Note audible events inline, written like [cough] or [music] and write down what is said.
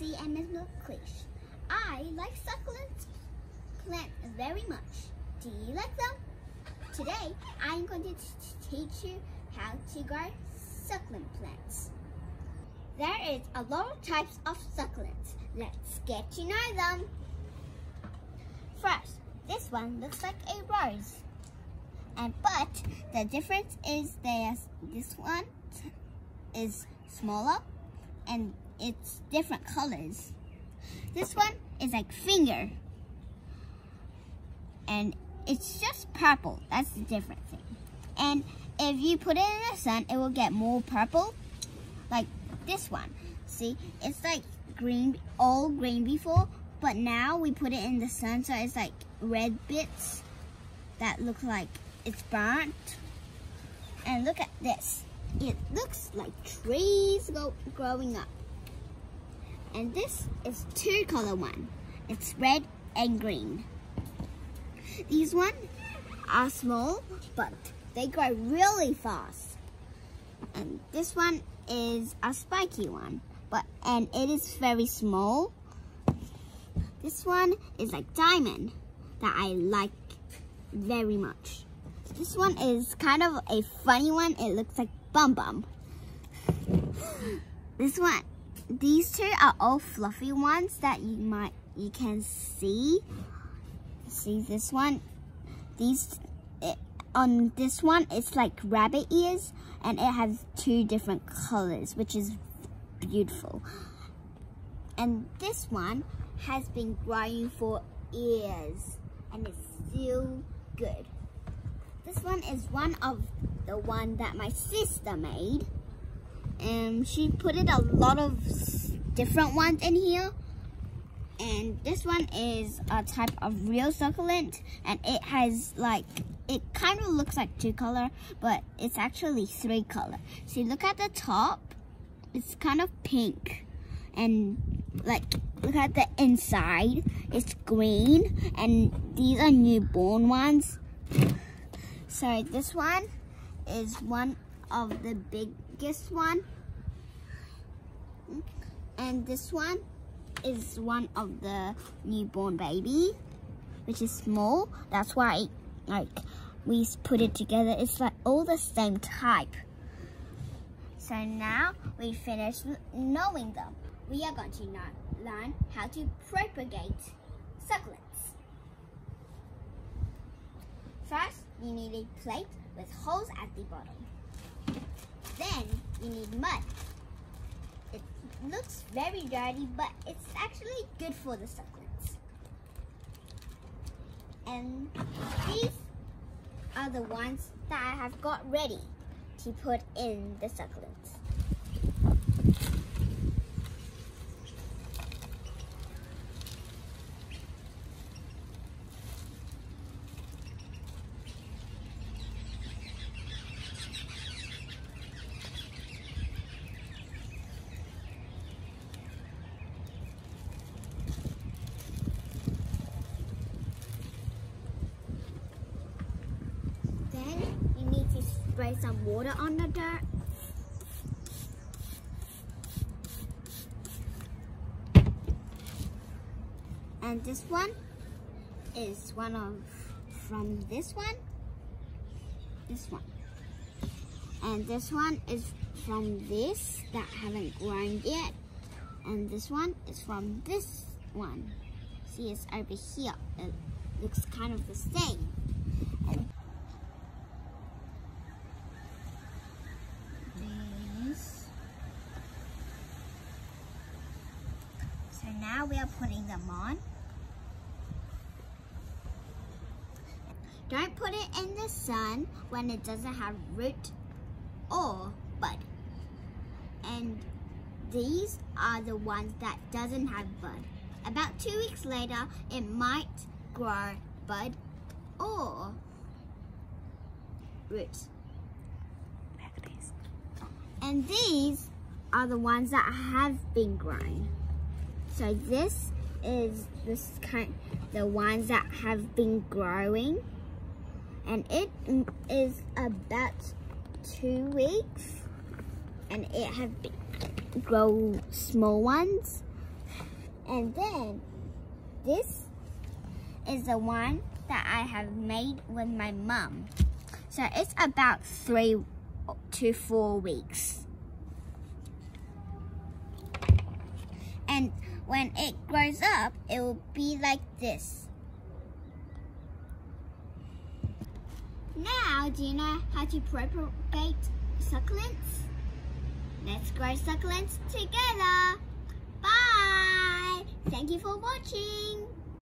Lucy and Ms. McLeish. I like succulent plants very much. Do you like them? Today, I'm going to teach you how to grow succulent plants. There is a lot of types of succulents. Let's get to know them. First, this one looks like a rose. And but the difference is this one is smaller and it's different colors. This one is like finger. And it's just purple. That's the different thing. And if you put it in the sun, it will get more purple. Like this one. See, it's like green, all green before, but now we put it in the sun, so it's like red bits that look like it's burnt. And look at this. It looks like trees go growing up. And this is two color one. It's red and green. These one are small, but they grow really fast. And this one is a spiky one, but and it is very small. This one is like diamond that I like very much. This one is kind of a funny one. It looks like Bum Bum. [gasps] This one, these two are all fluffy ones that you might, you can see. See this one? These, it, on this one, it's like rabbit ears and it has two different colors, which is beautiful. And this one has been growing for years and it's still good. This one is one of the one that my sister made. And she put it a lot of different ones in here. And this one is a type of real succulent. And it has like, it kind of looks like two color, but it's actually three color. See, look at the top. It's kind of pink. And like, look at the inside. It's green. And these are newborn ones. So this one is one of the biggest one. And this one is one of the newborn baby, which is small. That's why like we put it together. It's like all the same type. So now we finished knowing them. We are going to learn how to propagate succulents. First, you need a plate with holes at the bottom. Then, you need mud. It looks very dirty, but it's actually good for the succulents. And these are the ones that I have got ready to put in the succulents. Spray some water on the dirt. And this one is one of, from this one, this one. And this one is from this that haven't grown yet. And this one is from this one. See, it's over here. It looks kind of the same. And now we are putting them on. Don't put it in the sun when it doesn't have root or bud. And these are the ones that doesn't have bud. About two weeks later, it might grow bud or roots. And these are the ones that have been grown. So this is this kind, the ones that have been growing. And it is about two weeks. And it have been, grow small ones. And then this is the one that I have made with my mom. So it's about three to four weeks. And when it grows up, it will be like this. Now, do you know how to propagate succulents? Let's grow succulents together. Bye. Thank you for watching.